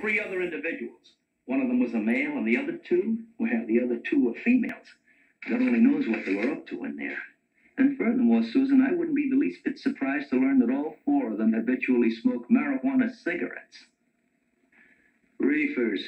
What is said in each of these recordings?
three other individuals. One of them was a male, and the other two, well, the other two were females. God only knows what they were up to in there. And furthermore, Susan, I wouldn't be the least bit surprised to learn that all four of them habitually smoke marijuana cigarettes. Reefers.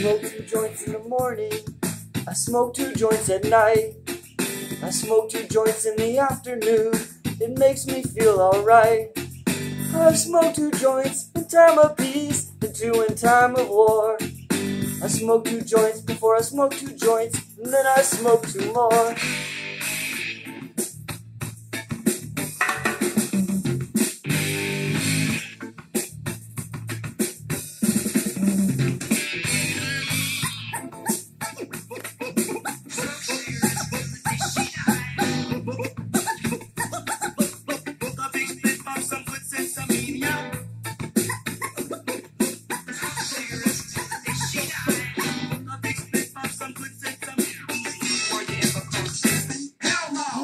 Smoke two joints in the morning. I smoke two joints at night. I smoke two joints in the afternoon. It makes me feel alright. I smoke two joints in time of peace and two in time of war. I smoke two joints before I smoke two joints, and then I smoke two more.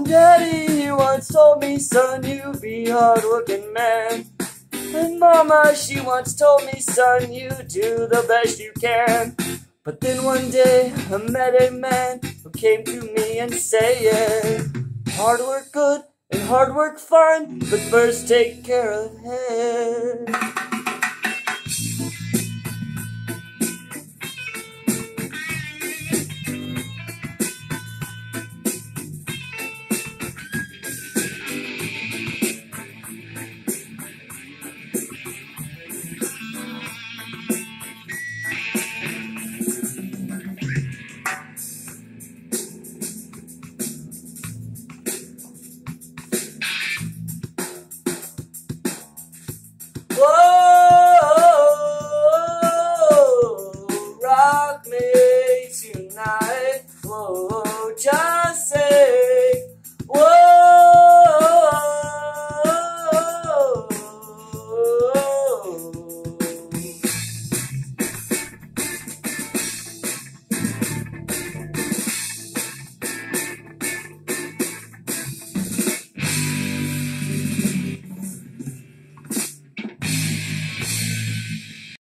Daddy, once told me, son, you be a hardworking man. And Mama, she once told me, son, you do the best you can. But then one day I met a man who came to me and said, Hard work good and hard work fine, but first take care of head.